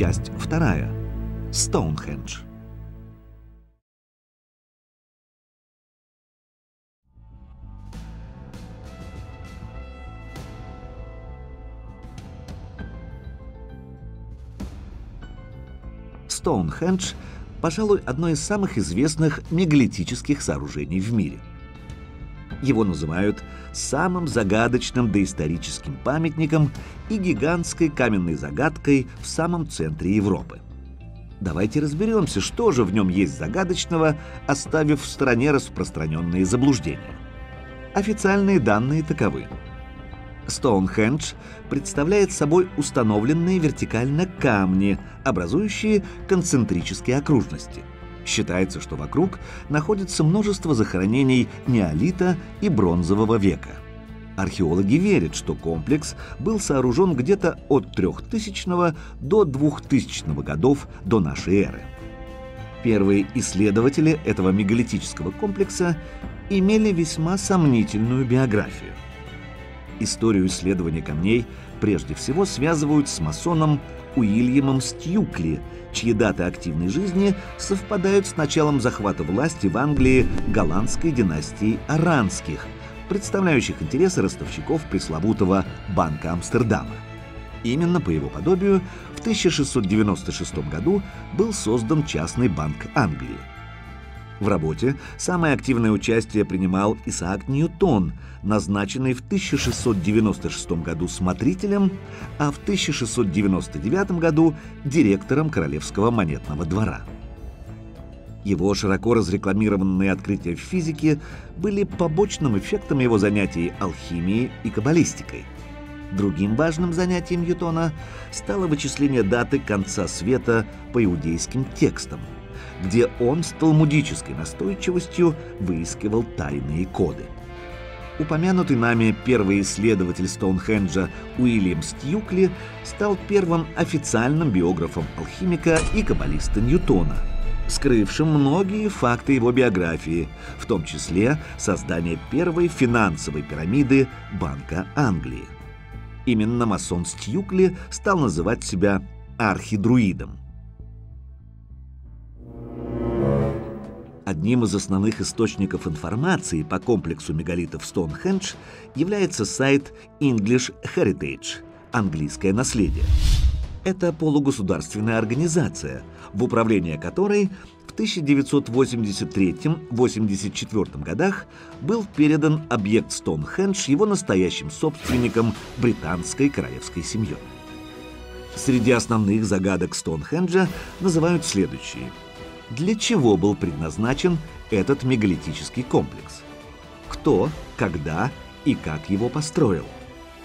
Часть вторая. Стоунхендж. Стоунхендж, пожалуй, одно из самых известных мегалитических сооружений в мире. Его называют самым загадочным доисторическим памятником и гигантской каменной загадкой в самом центре Европы. Давайте разберемся, что же в нем есть загадочного, оставив в стороне распространенные заблуждения. Официальные данные таковы. Стоунхендж представляет собой установленные вертикально камни, образующие концентрические окружности. Считается, что вокруг находится множество захоронений неолита и бронзового века. Археологи верят, что комплекс был сооружен где-то от 3000 до 2000 годов до нашей эры. Первые исследователи этого мегалитического комплекса имели весьма сомнительную биографию. Историю исследования камней прежде всего связывают с масоном Уильямом Стьюкли, чьи даты активной жизни совпадают с началом захвата власти в Англии голландской династии Аранских, представляющих интересы ростовщиков пресловутого Банка Амстердама. Именно по его подобию в 1696 году был создан частный банк Англии. В работе самое активное участие принимал Исаак Ньютон, назначенный в 1696 году смотрителем, а в 1699 году директором Королевского монетного двора. Его широко разрекламированные открытия в физике были побочным эффектом его занятий алхимией и каббалистикой. Другим важным занятием Ньютона стало вычисление даты конца света по иудейским текстам – где он с талмудической настойчивостью выискивал тайные коды. Упомянутый нами первый исследователь Стоунхенджа Уильям Стьюкли стал первым официальным биографом алхимика и каббалиста Ньютона, скрывшим многие факты его биографии, в том числе создание первой финансовой пирамиды Банка Англии. Именно масон Стьюкли стал называть себя архидруидом. Одним из основных источников информации по комплексу мегалитов Стоунхендж является сайт English Heritage – английское наследие. Это полугосударственная организация, в управление которой в 1983-84 годах был передан объект Стоунхендж его настоящим собственником британской королевской семьей. Среди основных загадок Стоунхенджа называют следующие – для чего был предназначен этот мегалитический комплекс. Кто, когда и как его построил.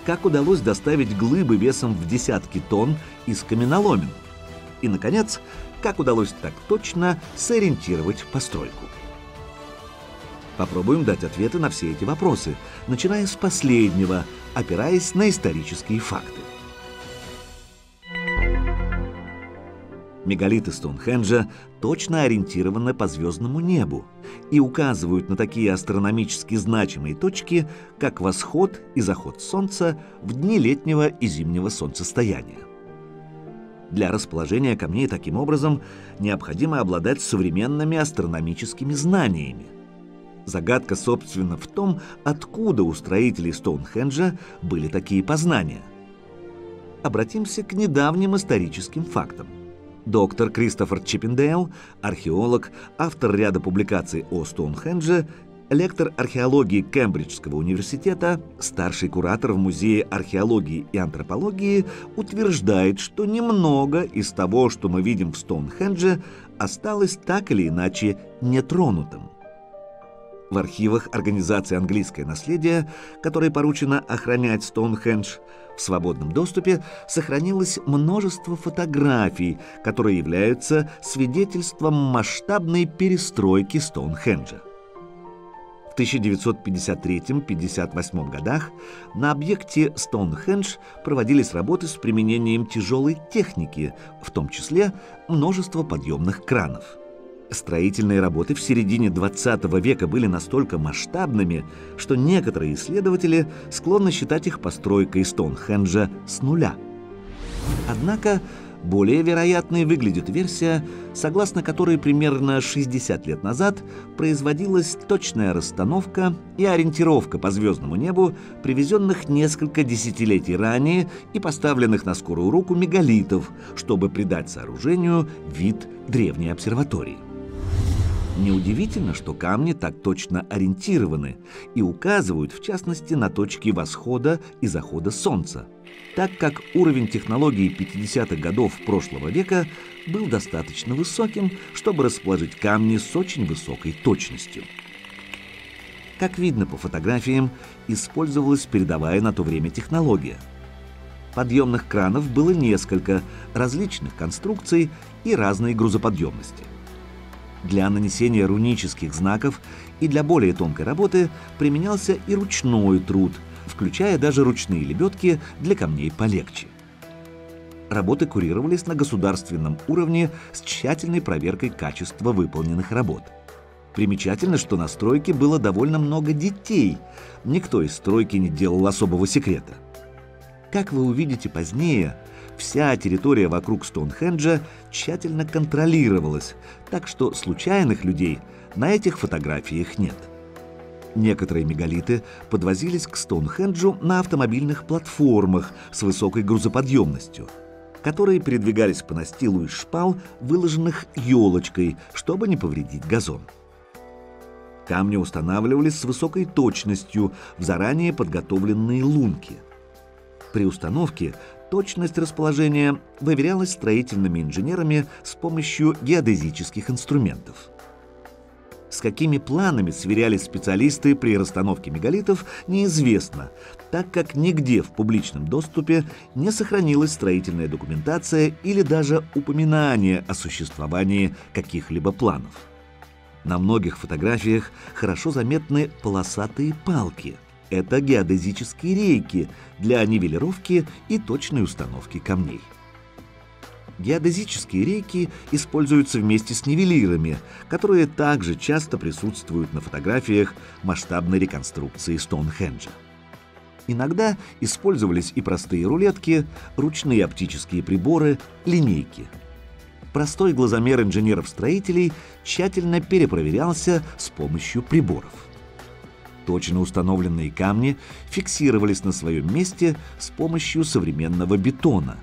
Как удалось доставить глыбы весом в десятки тонн из каменоломен. И, наконец, как удалось так точно сориентировать постройку. Попробуем дать ответы на все эти вопросы, начиная с последнего, опираясь на исторические факты. Мегалиты Стоунхенджа точно ориентированы по звездному небу и указывают на такие астрономически значимые точки, как восход и заход Солнца в дни летнего и зимнего солнцестояния. Для расположения камней таким образом необходимо обладать современными астрономическими знаниями. Загадка, собственно, в том, откуда у строителей Стоунхенджа были такие познания. Обратимся к недавним историческим фактам. Доктор Кристофер Чиппендейл, археолог, автор ряда публикаций о Стоунхендже, лектор археологии Кембриджского университета, старший куратор в Музее археологии и антропологии, утверждает, что немного из того, что мы видим в Стоунхендже, осталось так или иначе нетронутым. В архивах организации «Английское наследие», которой поручено охранять Стоунхендж, в свободном доступе сохранилось множество фотографий, которые являются свидетельством масштабной перестройки Стоунхенджа. В 1953-58 годах на объекте Стоунхендж проводились работы с применением тяжелой техники, в том числе множество подъемных кранов. Строительные работы в середине 20 века были настолько масштабными, что некоторые исследователи склонны считать их постройкой Стоунхенджа с нуля. Однако Более вероятной выглядит версия, согласно которой примерно 60 лет назад производилась точная расстановка и ориентировка по звездному небу привезенных несколько десятилетий ранее и поставленных на скорую руку мегалитов, чтобы придать сооружению вид древней обсерватории. Неудивительно, что камни так точно ориентированы и указывают, в частности, на точки восхода и захода Солнца, так как уровень технологий 50-х годов прошлого века был достаточно высоким, чтобы расположить камни с очень высокой точностью. Как видно по фотографиям, использовалась передовая на то время технология. Подъемных кранов было несколько, различных конструкций и разной грузоподъемности. Для нанесения рунических знаков и для более тонкой работы применялся и ручной труд, включая даже ручные лебедки для камней полегче. Работы курировались на государственном уровне с тщательной проверкой качества выполненных работ. Примечательно, что на стройке было довольно много детей. Никто из стройки не делал особого секрета. Как вы увидите позднее, Вся территория вокруг Стоунхенджа тщательно контролировалась, так что случайных людей на этих фотографиях нет. Некоторые мегалиты подвозились к Стоунхенджу на автомобильных платформах с высокой грузоподъемностью, которые передвигались по настилу из шпал, выложенных елочкой, чтобы не повредить газон. Камни устанавливались с высокой точностью в заранее подготовленные лунки. При установке Точность расположения выверялась строительными инженерами с помощью геодезических инструментов. С какими планами сверялись специалисты при расстановке мегалитов, неизвестно, так как нигде в публичном доступе не сохранилась строительная документация или даже упоминание о существовании каких-либо планов. На многих фотографиях хорошо заметны полосатые палки – это геодезические рейки для нивелировки и точной установки камней. Геодезические рейки используются вместе с нивелирами, которые также часто присутствуют на фотографиях масштабной реконструкции Стоунхенджа. Иногда использовались и простые рулетки, ручные оптические приборы, линейки. Простой глазомер инженеров-строителей тщательно перепроверялся с помощью приборов. Точно установленные камни фиксировались на своем месте с помощью современного бетона.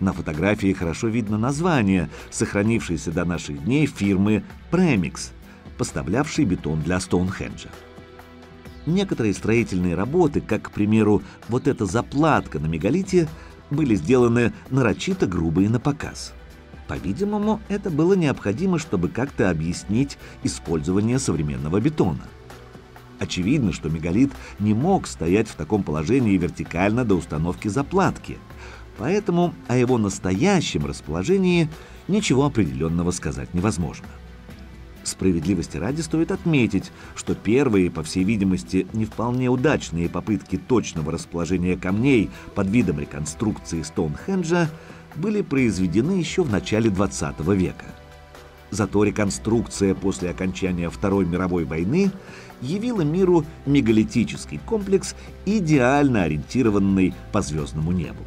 На фотографии хорошо видно название, сохранившееся до наших дней фирмы Premix, поставлявшей бетон для Стоунхенджа. Некоторые строительные работы, как, к примеру, вот эта заплатка на мегалите, были сделаны нарочито грубые на показ. По-видимому, это было необходимо, чтобы как-то объяснить использование современного бетона. Очевидно, что мегалит не мог стоять в таком положении вертикально до установки заплатки, поэтому о его настоящем расположении ничего определенного сказать невозможно. Справедливости ради стоит отметить, что первые, по всей видимости, не вполне удачные попытки точного расположения камней под видом реконструкции Стоунхенджа были произведены еще в начале 20 века. Зато реконструкция после окончания Второй мировой войны явила миру мегалитический комплекс, идеально ориентированный по звездному небу.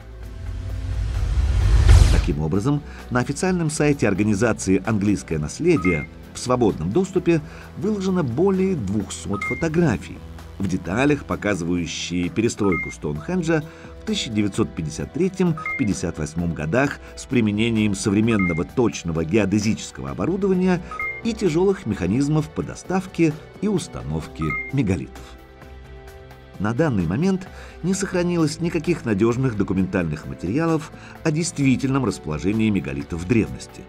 Таким образом, на официальном сайте организации «Английское наследие» в свободном доступе выложено более 200 фотографий, в деталях показывающие перестройку Стоунхенджа в 1953-58 годах с применением современного точного геодезического оборудования и тяжелых механизмов по доставке и установке мегалитов. На данный момент не сохранилось никаких надежных документальных материалов о действительном расположении мегалитов в древности.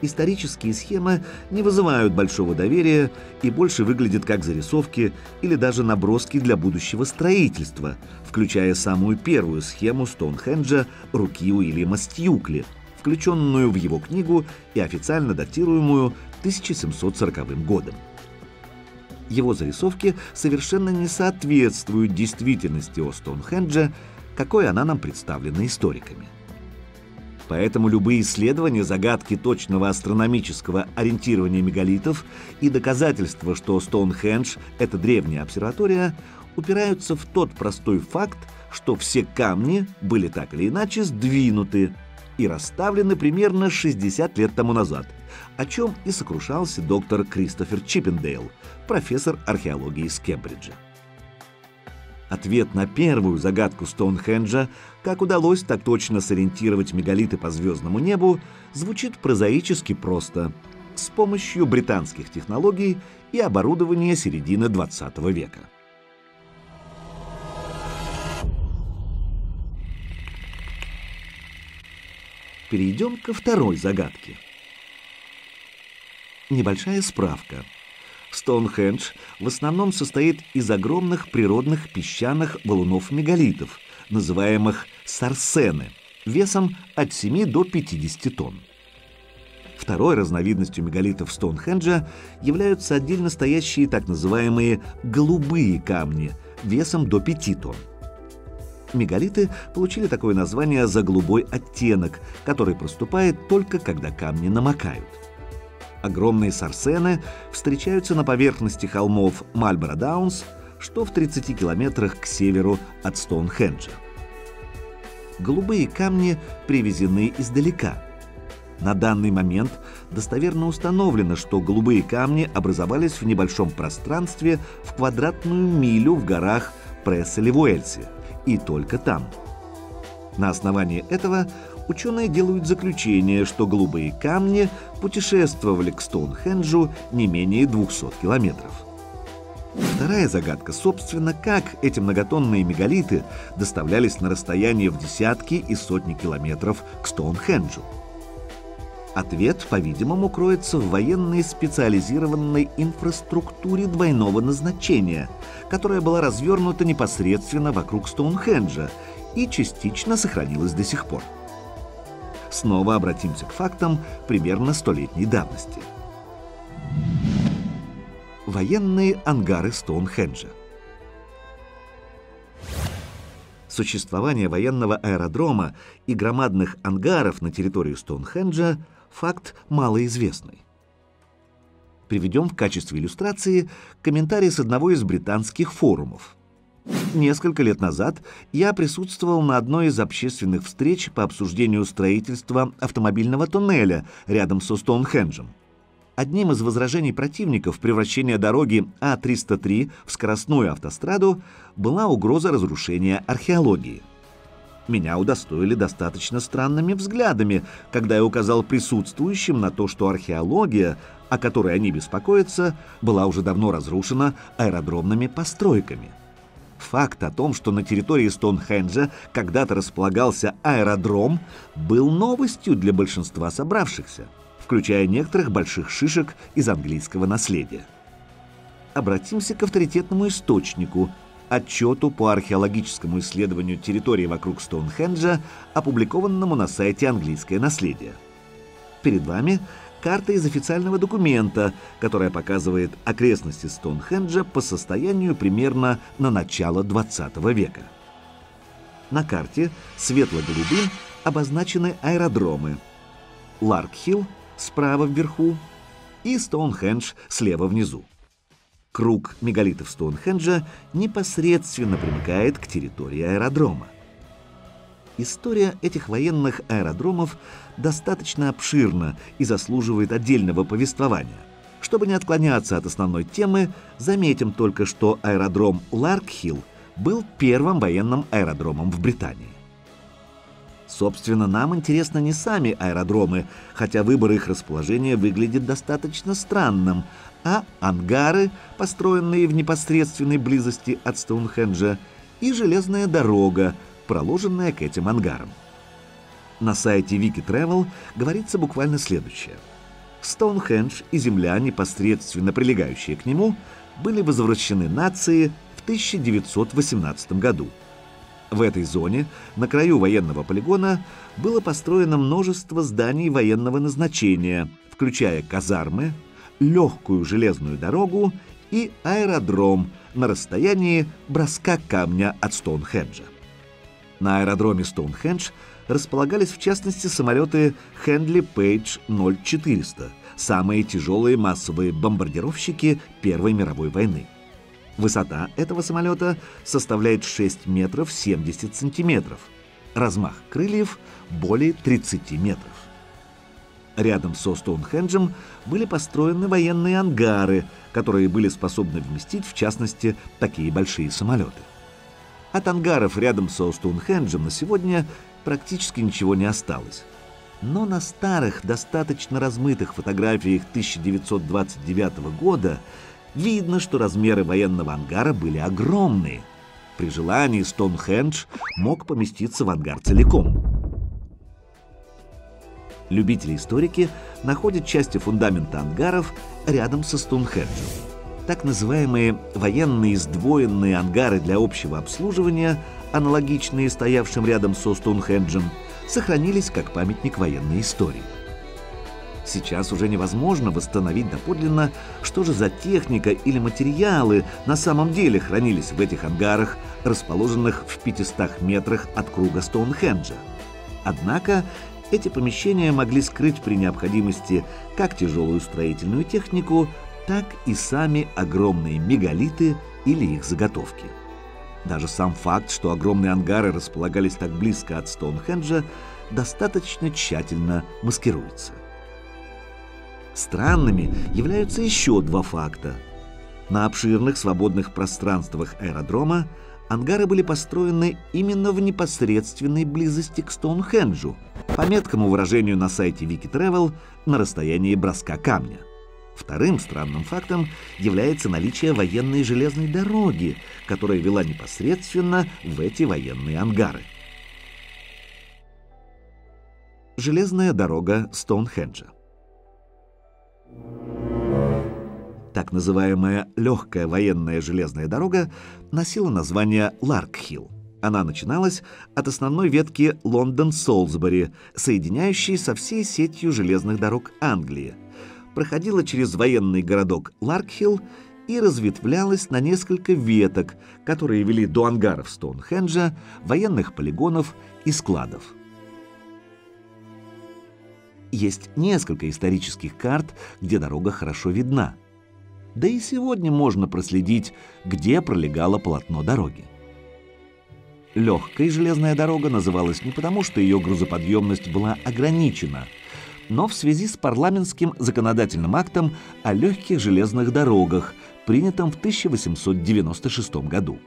Исторические схемы не вызывают большого доверия и больше выглядят как зарисовки или даже наброски для будущего строительства, включая самую первую схему Стоунхенджа руки Уильяма Стьюкли, включенную в его книгу и официально датируемую 1740 годом. Его зарисовки совершенно не соответствуют действительности о Стоунхендже, какой она нам представлена историками. Поэтому любые исследования загадки точного астрономического ориентирования мегалитов и доказательства, что Стоунхендж — это древняя обсерватория, упираются в тот простой факт, что все камни были так или иначе сдвинуты, и расставлены примерно 60 лет тому назад, о чем и сокрушался доктор Кристофер Чиппендейл, профессор археологии из Кембриджа. Ответ на первую загадку Стоунхенджа, как удалось так точно сориентировать мегалиты по звездному небу, звучит прозаически просто – с помощью британских технологий и оборудования середины 20 века. Перейдем ко второй загадке. Небольшая справка. Стоунхендж в основном состоит из огромных природных песчаных валунов-мегалитов, называемых сарсены, весом от 7 до 50 тонн. Второй разновидностью мегалитов Стоунхенджа являются отдельно стоящие так называемые «голубые камни» весом до 5 тонн. Мегалиты получили такое название за голубой оттенок, который проступает только когда камни намокают. Огромные сарсены встречаются на поверхности холмов Мальборо-Даунс, что в 30 километрах к северу от Стоунхенджа. Голубые камни привезены издалека – на данный момент достоверно установлено, что голубые камни образовались в небольшом пространстве в квадратную милю в горах Пресселе-Вуэльсе, и только там. На основании этого ученые делают заключение, что голубые камни путешествовали к Стоунхенджу не менее 200 километров. Вторая загадка, собственно, как эти многотонные мегалиты доставлялись на расстояние в десятки и сотни километров к Стоунхенджу. Ответ, по-видимому, кроется в военной специализированной инфраструктуре двойного назначения, которая была развернута непосредственно вокруг Стоунхенджа и частично сохранилась до сих пор. Снова обратимся к фактам примерно столетней давности. Военные ангары Стоунхенджа Существование военного аэродрома и громадных ангаров на территории Стоунхенджа – факт малоизвестный. Приведем в качестве иллюстрации комментарий с одного из британских форумов. Несколько лет назад я присутствовал на одной из общественных встреч по обсуждению строительства автомобильного туннеля рядом со Стоунхенджем. Одним из возражений противников превращения дороги А-303 в скоростную автостраду была угроза разрушения археологии меня удостоили достаточно странными взглядами, когда я указал присутствующим на то, что археология, о которой они беспокоятся, была уже давно разрушена аэродромными постройками. Факт о том, что на территории Стоунхенджа когда-то располагался аэродром, был новостью для большинства собравшихся, включая некоторых больших шишек из английского наследия. Обратимся к авторитетному источнику – отчету по археологическому исследованию территории вокруг Стоунхенджа, опубликованному на сайте «Английское наследие». Перед вами карта из официального документа, которая показывает окрестности Стоунхенджа по состоянию примерно на начало 20 века. На карте светло-голубым обозначены аэродромы. Ларкхилл справа вверху и Стоунхендж слева внизу. Круг мегалитов Стоунхенджа непосредственно примыкает к территории аэродрома. История этих военных аэродромов достаточно обширна и заслуживает отдельного повествования. Чтобы не отклоняться от основной темы, заметим только, что аэродром Ларкхилл был первым военным аэродромом в Британии. Собственно, нам интересны не сами аэродромы, хотя выбор их расположения выглядит достаточно странным, а ангары, построенные в непосредственной близости от Стоунхенджа, и железная дорога, проложенная к этим ангарам. На сайте Wiki говорится буквально следующее. Стоунхендж и земля, непосредственно прилегающие к нему, были возвращены нации в 1918 году. В этой зоне, на краю военного полигона, было построено множество зданий военного назначения, включая казармы, легкую железную дорогу и аэродром на расстоянии броска камня от Стоунхенджа. На аэродроме Стоунхендж располагались в частности самолеты Хендли Пейдж 0400, самые тяжелые массовые бомбардировщики Первой мировой войны. Высота этого самолета составляет 6 метров 70 сантиметров. Размах крыльев более 30 метров. Рядом со Стоунхенджем были построены военные ангары, которые были способны вместить, в частности, такие большие самолеты. От ангаров рядом со Стоунхенджем на сегодня практически ничего не осталось. Но на старых, достаточно размытых фотографиях 1929 года видно, что размеры военного ангара были огромные. При желании Стоунхендж мог поместиться в ангар целиком. Любители-историки находят части фундамента ангаров рядом со Стоунхенджем. Так называемые военные сдвоенные ангары для общего обслуживания, аналогичные стоявшим рядом со Стоунхенджем, сохранились как памятник военной истории. Сейчас уже невозможно восстановить доподлинно, что же за техника или материалы на самом деле хранились в этих ангарах, расположенных в 500 метрах от круга Стоунхенджа. Однако эти помещения могли скрыть при необходимости как тяжелую строительную технику, так и сами огромные мегалиты или их заготовки. Даже сам факт, что огромные ангары располагались так близко от Стоунхенджа, достаточно тщательно маскируется. Странными являются еще два факта. На обширных свободных пространствах аэродрома ангары были построены именно в непосредственной близости к Стоунхенджу, по меткому выражению на сайте Wikitravel на расстоянии броска камня. Вторым странным фактом является наличие военной железной дороги, которая вела непосредственно в эти военные ангары. Железная дорога Стоунхенджа Так называемая легкая военная железная дорога носила название Ларкхилл. Она начиналась от основной ветки Лондон-Солсбери, соединяющей со всей сетью железных дорог Англии, проходила через военный городок Ларкхилл и разветвлялась на несколько веток, которые вели до ангаров Стоунхенджа, военных полигонов и складов. Есть несколько исторических карт, где дорога хорошо видна – да и сегодня можно проследить, где пролегало полотно дороги. Легкой железная дорога называлась не потому, что ее грузоподъемность была ограничена, но в связи с парламентским законодательным актом о легких железных дорогах, принятым в 1896 году.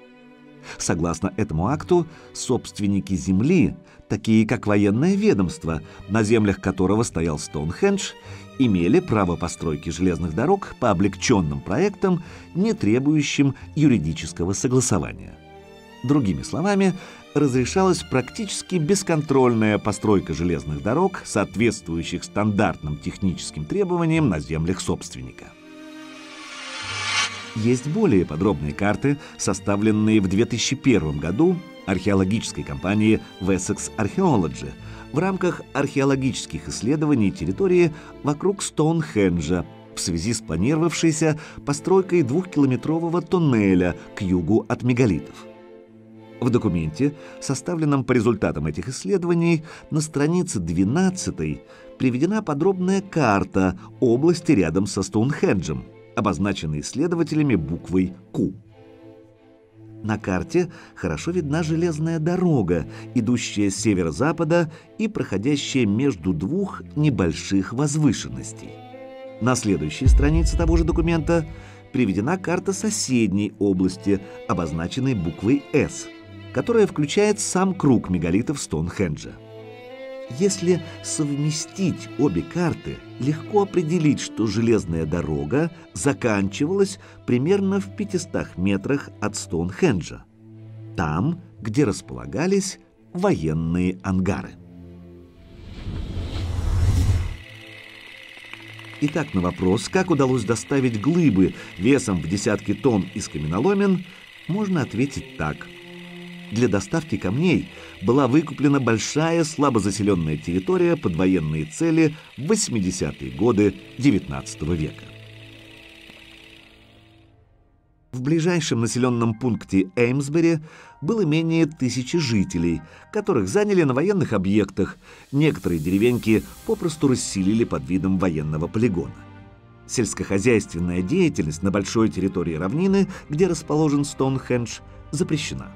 Согласно этому акту, собственники земли, такие как военное ведомство, на землях которого стоял Стоунхендж, имели право постройки железных дорог по облегченным проектам, не требующим юридического согласования. Другими словами, разрешалась практически бесконтрольная постройка железных дорог, соответствующих стандартным техническим требованиям на землях собственника. Есть более подробные карты, составленные в 2001 году археологической компанией Wessex Archaeology в рамках археологических исследований территории вокруг Стоунхенджа в связи с планировавшейся постройкой двухкилометрового туннеля к югу от мегалитов. В документе, составленном по результатам этих исследований, на странице 12 приведена подробная карта области рядом со Стоунхенджем – обозначены исследователями буквой «Q». На карте хорошо видна железная дорога, идущая с северо-запада и проходящая между двух небольших возвышенностей. На следующей странице того же документа приведена карта соседней области, обозначенной буквой «С», которая включает сам круг мегалитов Стоунхенджа. Если совместить обе карты, легко определить, что железная дорога заканчивалась примерно в 500 метрах от Стоунхенджа, там, где располагались военные ангары. Итак, на вопрос, как удалось доставить глыбы весом в десятки тонн из каменоломен, можно ответить так – для доставки камней была выкуплена большая слабозаселенная территория под военные цели в 80-е годы XIX века. В ближайшем населенном пункте Эймсбери было менее тысячи жителей, которых заняли на военных объектах. Некоторые деревеньки попросту расселили под видом военного полигона. Сельскохозяйственная деятельность на большой территории равнины, где расположен Стоунхендж, запрещена.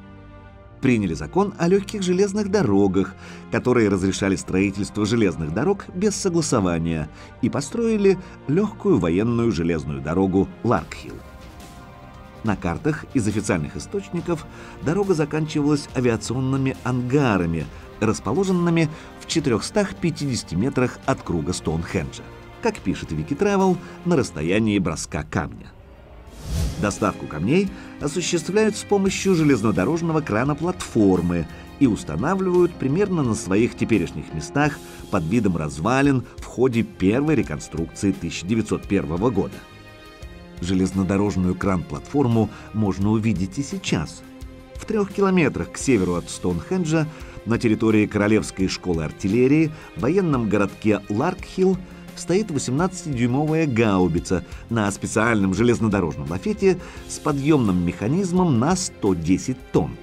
Приняли закон о легких железных дорогах, которые разрешали строительство железных дорог без согласования, и построили легкую военную железную дорогу Ларкхилл. На картах из официальных источников дорога заканчивалась авиационными ангарами, расположенными в 450 метрах от круга Стоунхенджа, как пишет Вики Travel, на расстоянии броска камня. Доставку камней осуществляют с помощью железнодорожного крана платформы и устанавливают примерно на своих теперешних местах под видом развалин в ходе первой реконструкции 1901 года. Железнодорожную кран-платформу можно увидеть и сейчас. В трех километрах к северу от Стоунхенджа, на территории Королевской школы артиллерии, в военном городке Ларкхилл, стоит 18-дюймовая гаубица на специальном железнодорожном лафете с подъемным механизмом на 110 тонн.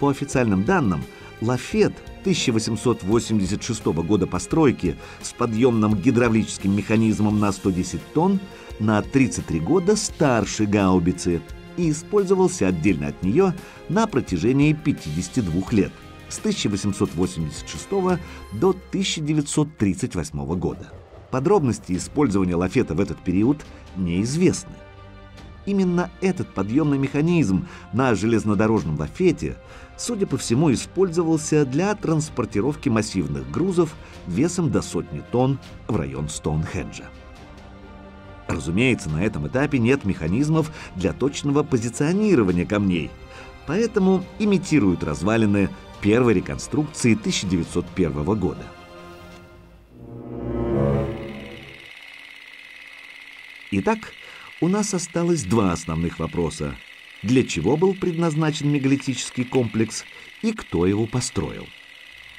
По официальным данным, лафет 1886 года постройки с подъемным гидравлическим механизмом на 110 тонн на 33 года старше гаубицы и использовался отдельно от нее на протяжении 52 лет с 1886 до 1938 года. Подробности использования лафета в этот период неизвестны. Именно этот подъемный механизм на железнодорожном лафете, судя по всему, использовался для транспортировки массивных грузов весом до сотни тонн в район Стоунхенджа. Разумеется, на этом этапе нет механизмов для точного позиционирования камней, поэтому имитируют развалины первой реконструкции 1901 года. Итак, у нас осталось два основных вопроса. Для чего был предназначен мегалитический комплекс и кто его построил?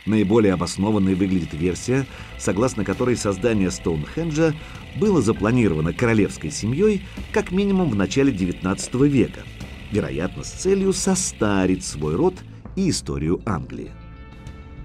Наиболее обоснованной выглядит версия, согласно которой создание Стоунхенджа было запланировано королевской семьей как минимум в начале XIX века, вероятно, с целью состарить свой род и историю Англии.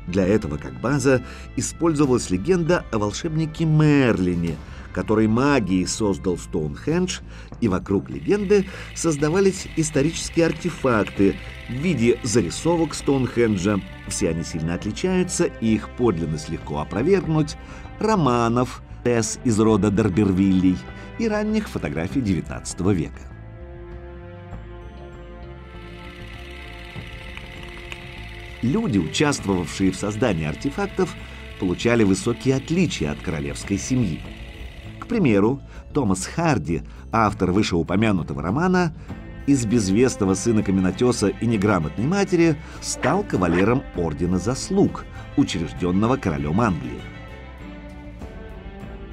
Для этого как база использовалась легенда о волшебнике Мерлине, который магией создал Стоунхендж, и вокруг легенды создавались исторические артефакты в виде зарисовок Стоунхенджа. Все они сильно отличаются, и их подлинность легко опровергнуть, романов, тесс из рода Дербервиллей и ранних фотографий XIX века. Люди, участвовавшие в создании артефактов, получали высокие отличия от королевской семьи. Примеру, Томас Харди, автор вышеупомянутого романа, из безвестного сына каменотеса и неграмотной матери стал кавалером Ордена Заслуг, учрежденного королем Англии.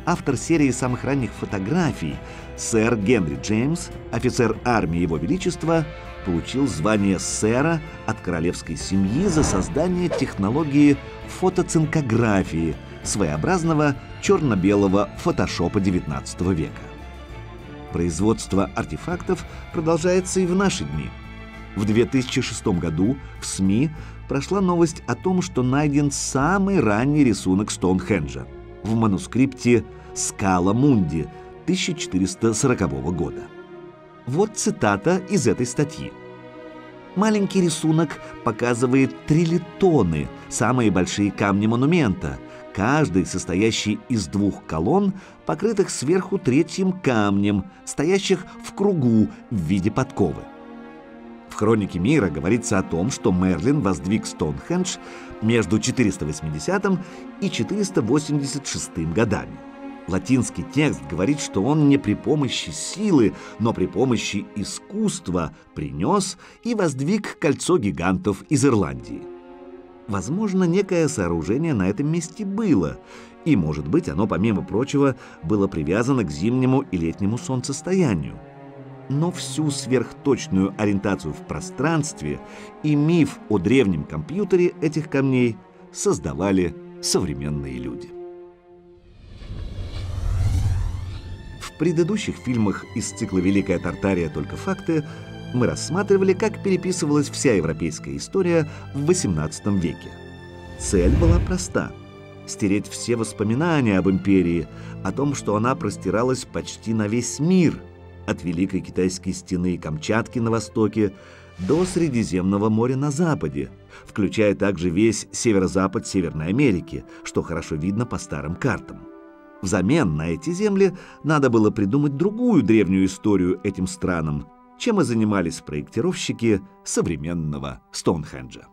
Автор серии самых ранних фотографий, сэр Генри Джеймс, офицер армии Его Величества, получил звание сэра от королевской семьи за создание технологии фотоцинкографии, своеобразного черно-белого фотошопа XIX века. Производство артефактов продолжается и в наши дни. В 2006 году в СМИ прошла новость о том, что найден самый ранний рисунок Стоунхенджа в манускрипте «Скала Мунди» 1440 года. Вот цитата из этой статьи. Маленький рисунок показывает трилитоны, самые большие камни монумента, каждый состоящий из двух колонн, покрытых сверху третьим камнем, стоящих в кругу в виде подковы. В хронике мира говорится о том, что Мерлин воздвиг Стоунхендж между 480 и 486 годами. Латинский текст говорит, что он не при помощи силы, но при помощи искусства принес и воздвиг кольцо гигантов из Ирландии. Возможно, некое сооружение на этом месте было, и, может быть, оно, помимо прочего, было привязано к зимнему и летнему солнцестоянию. Но всю сверхточную ориентацию в пространстве и миф о древнем компьютере этих камней создавали современные люди. В предыдущих фильмах из цикла «Великая Тартария. Только факты» мы рассматривали, как переписывалась вся европейская история в XVIII веке. Цель была проста – стереть все воспоминания об империи, о том, что она простиралась почти на весь мир, от Великой Китайской стены и Камчатки на востоке до Средиземного моря на западе, включая также весь северо-запад Северной Америки, что хорошо видно по старым картам. Взамен на эти земли надо было придумать другую древнюю историю этим странам, чем и занимались проектировщики современного Стоунхенджа.